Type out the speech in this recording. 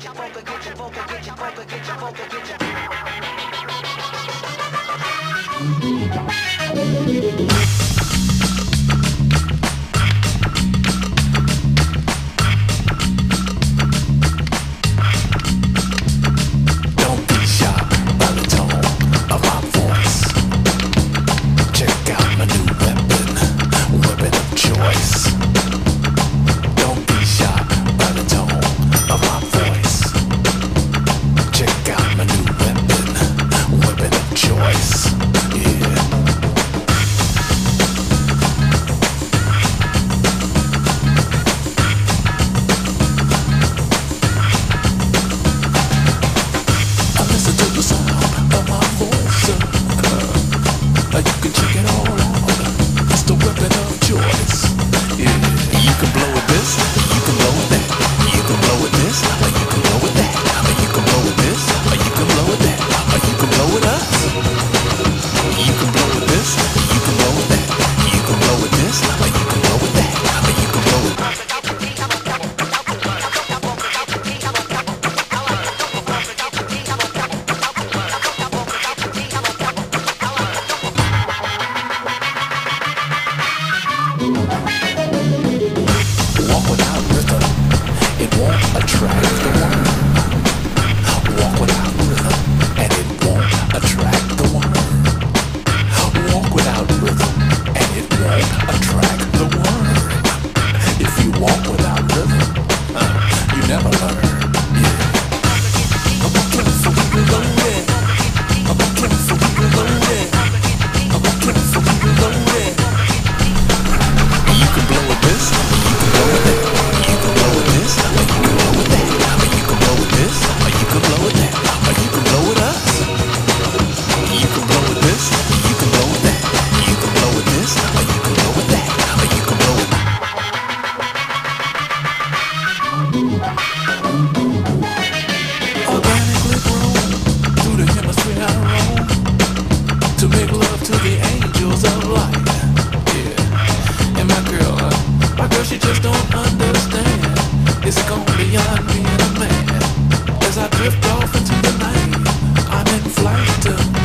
get your poker, get your poker, get your poker, get your poker, get your poker. Peace. She just don't understand It's gone beyond being a man. As I drift off into the night, I'm in flight. To